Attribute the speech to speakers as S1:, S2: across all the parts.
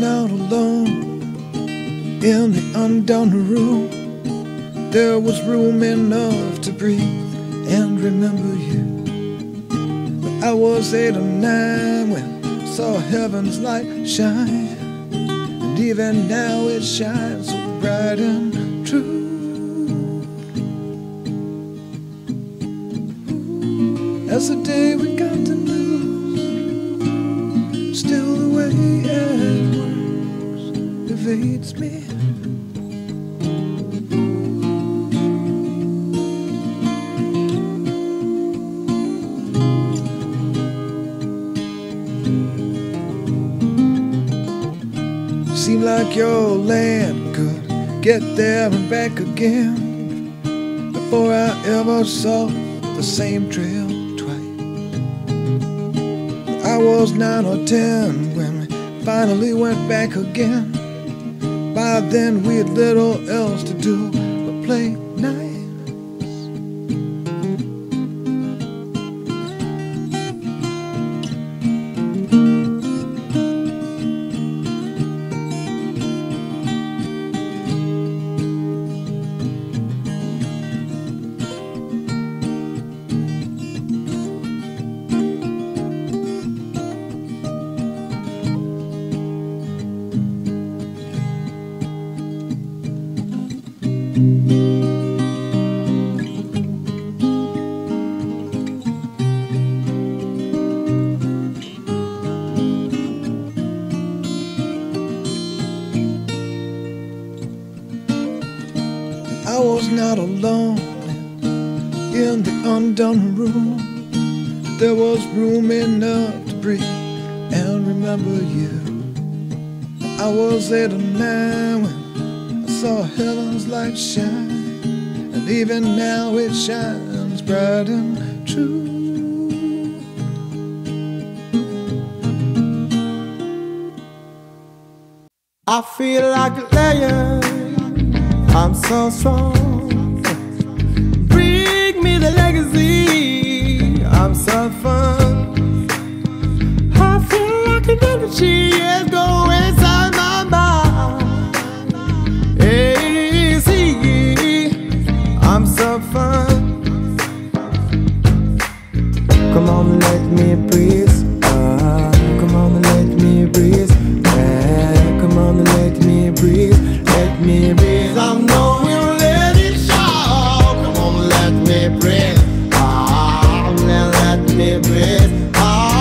S1: not alone in the undone room. There was room enough to breathe and remember you. But I was eight or nine when I saw heaven's light shine, and even now it shines so bright and evades me. Seemed like your land could get there and back again before I ever saw the same trail twice. I was nine or ten when we finally went back again. Then we had little else to do I was not alone in the undone room. There was room enough to breathe and remember you. I was eight or nine when I saw heaven's light shine, and even now it shines bright and true.
S2: I feel like a lion. I'm so strong. Ah,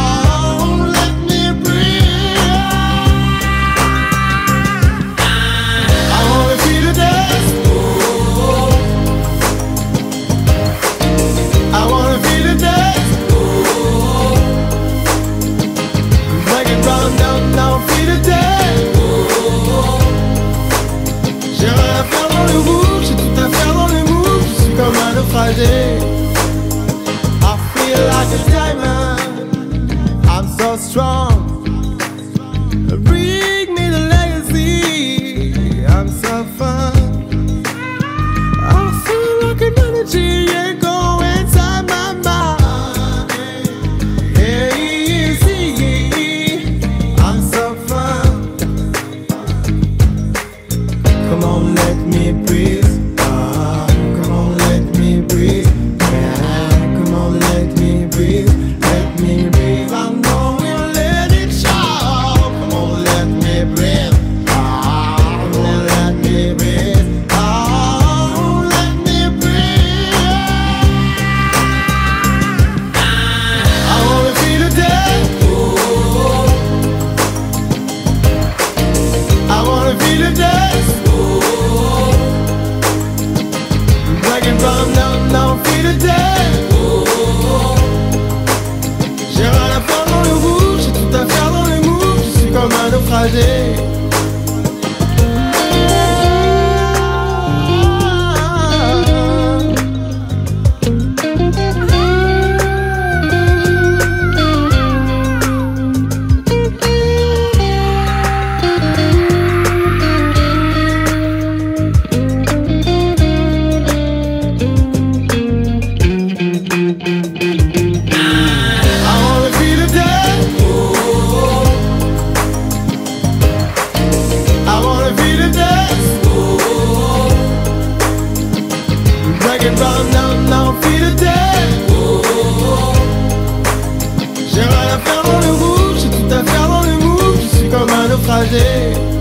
S2: fazer.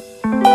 S1: Música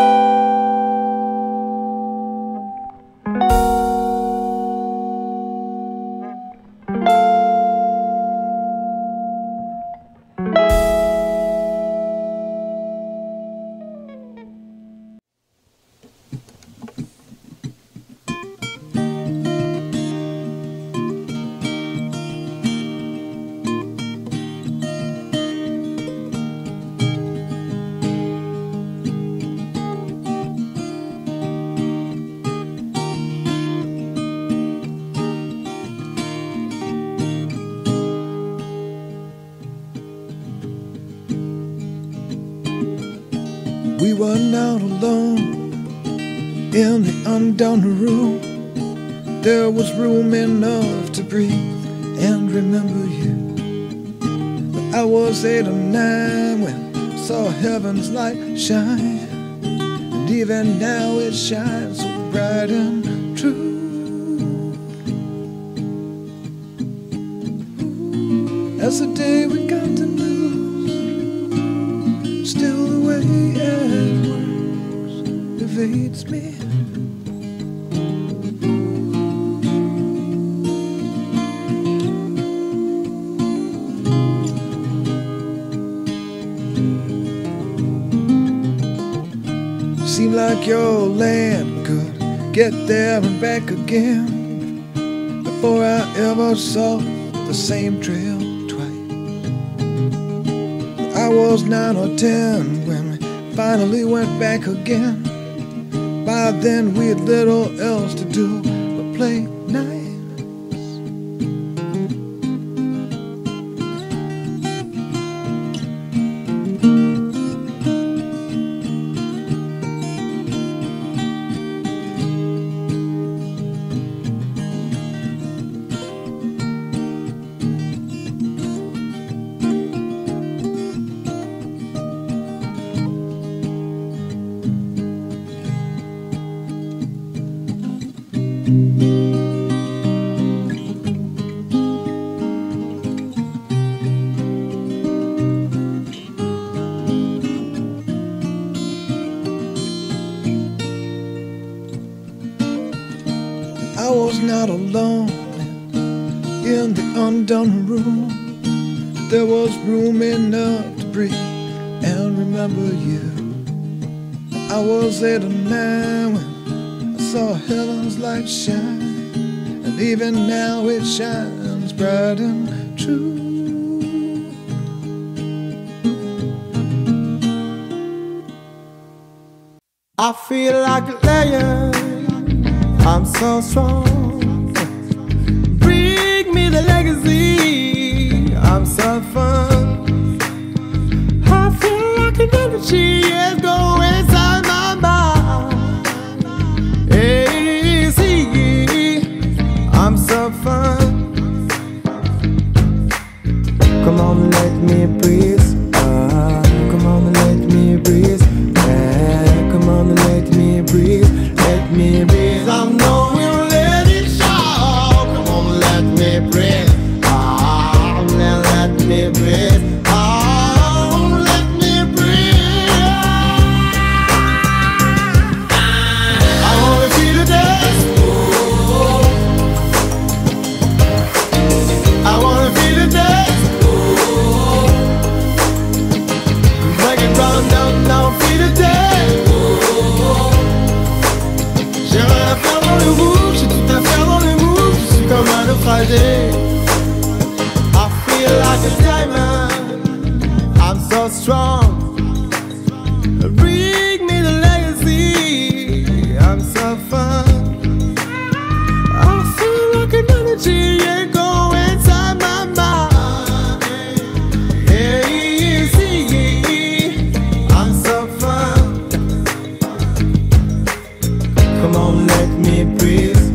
S1: not alone in the undone room. There was room enough to breathe and remember you. But I was eight or nine when I saw heaven's light shine, and even now it shines so bright and true. As the day we got to lose, still works me. Seemed like your land could get there and back again before I ever saw the same trail twice. I was nine or ten when we finally went back again. By then we had little else to do but play nice. I was not alone in the undone room. There was room enough to breathe and remember you. I was eight or nine heaven's light shine, and even now it shines bright and true.
S2: I feel like a lion. I'm so strong. Bring me the legacy. I'm so fun. I feel like an energy is going fun. Come on, let me breathe. Ah, come on, let me breathe. Let me breathe.